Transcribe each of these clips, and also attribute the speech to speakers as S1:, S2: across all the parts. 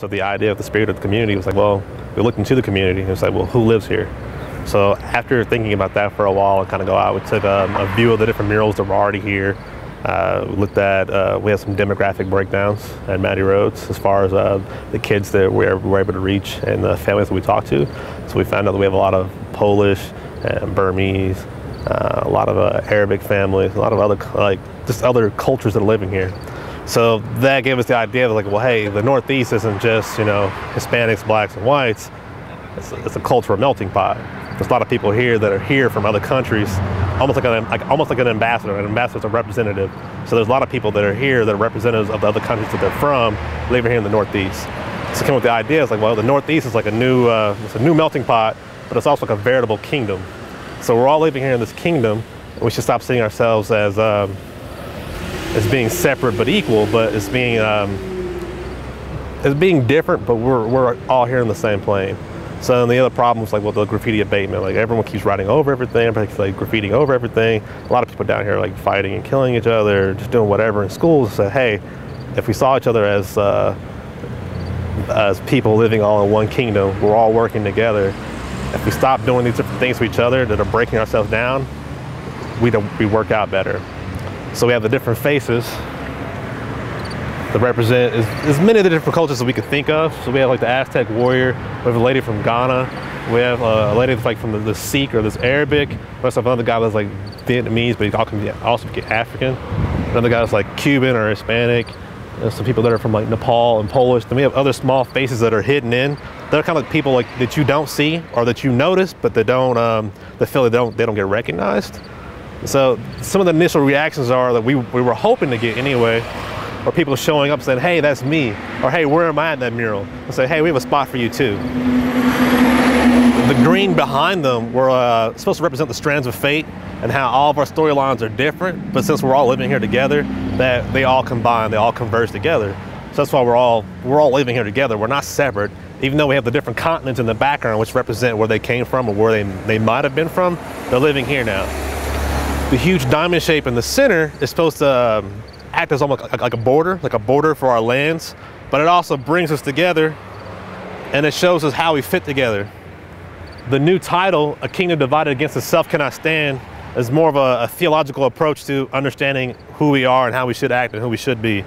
S1: So the idea of the spirit of the community was like, well, we looked into the community and it was like, well, who lives here? So after thinking about that for a while and kind of go out, we took um, a view of the different murals that were already here. Uh, we looked at, uh, we had some demographic breakdowns at Mattie Rhodes as far as uh, the kids that we were able to reach and the families that we talked to. So we found out that we have a lot of Polish and Burmese, uh, a lot of uh, Arabic families, a lot of other, like, just other cultures that are living here. So that gave us the idea of like, well, hey, the Northeast isn't just, you know, Hispanics, blacks, and whites. It's a, it's a cultural melting pot. There's a lot of people here that are here from other countries, almost like, an, like, almost like an ambassador. An ambassador is a representative. So there's a lot of people that are here that are representatives of the other countries that they're from, living here in the Northeast. So came with the idea, it's like, well, the Northeast is like a new, uh, it's a new melting pot, but it's also like a veritable kingdom. So we're all living here in this kingdom, and we should stop seeing ourselves as um, as being separate but equal, but as being um, as being different, but we're we're all here in the same plane. So the other problem was like well the graffiti abatement, like everyone keeps writing over everything, everybody's like graffitiing over everything. A lot of people down here are like fighting and killing each other, just doing whatever in schools. Said, hey, if we saw each other as uh, as people living all in one kingdom, we're all working together. If we stop doing these different things to each other that are breaking ourselves down, we don't we work out better. So we have the different faces that represent as, as many of the different cultures that we could think of. So we have like the Aztec warrior, we have a lady from Ghana, we have uh, a lady that's like from the, the Sikh or this Arabic, we have another guy that's like Vietnamese, but he can be also be African. Another guy that's like Cuban or Hispanic. There's some people that are from like Nepal and Polish. Then we have other small faces that are hidden in. They're kind of like people like that you don't see or that you notice, but they don't, um, they feel they don't, they don't get recognized. So some of the initial reactions are that we, we were hoping to get anyway, or people showing up saying, hey, that's me, or hey, where am I at that mural? And say, hey, we have a spot for you too. The green behind them were uh, supposed to represent the strands of fate and how all of our storylines are different, but since we're all living here together, that they all combine, they all converge together. So that's why we're all we're all living here together. We're not separate, even though we have the different continents in the background, which represent where they came from or where they they might have been from. They're living here now the huge diamond shape in the center is supposed to um, act as almost like, a border, like a border for our lands, but it also brings us together and it shows us how we fit together. The new title, A Kingdom Divided Against Itself Cannot Stand, is more of a, a, theological approach to understanding who we are and how we should act and who we should be.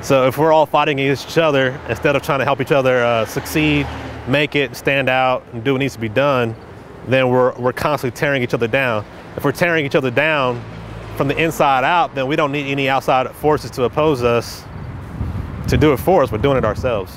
S1: So if we're all fighting against each other, instead of trying to help each other uh, succeed, make it, stand out, and do what needs to be done, then we're, we're constantly tearing each other down. If we're tearing each other down from the inside out, then we don't need any outside forces to oppose us to do it for us. We're doing it ourselves.